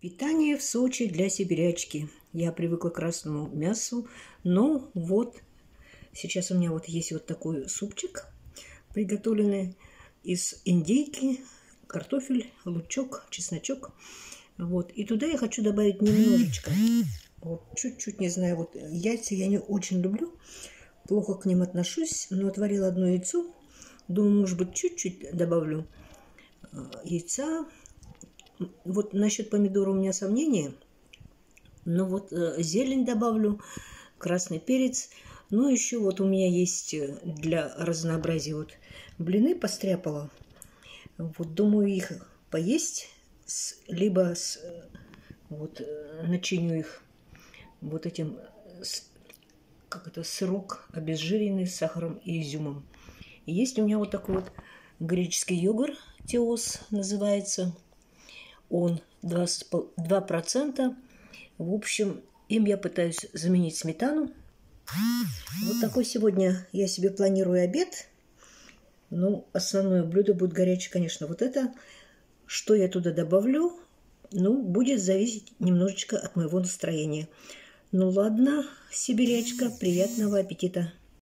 Питание в Сочи для сибирячки. Я привыкла к красному мясу, но вот сейчас у меня вот есть вот такой супчик, приготовленный из индейки, картофель, лучок, чесночок. Вот. И туда я хочу добавить немножечко, вот чуть-чуть, не знаю, вот яйца я не очень люблю, плохо к ним отношусь, но отварила одно яйцо, думаю, может быть, чуть-чуть добавлю э, яйца, вот насчет помидора у меня сомнения. Но вот э, зелень добавлю, красный перец. Ну, еще вот у меня есть э, для разнообразия вот блины постряпала. Вот думаю их поесть, с, либо с, э, вот начиню их вот этим, с, как это, сырок обезжиренный с сахаром и изюмом. И есть у меня вот такой вот греческий йогурт, теос называется – он 2%. 2%. В общем, им я пытаюсь заменить сметану. Вот такой сегодня я себе планирую обед. Ну, основное блюдо будет горячее, конечно, вот это. Что я туда добавлю, ну, будет зависеть немножечко от моего настроения. Ну ладно, сибирячка, приятного аппетита.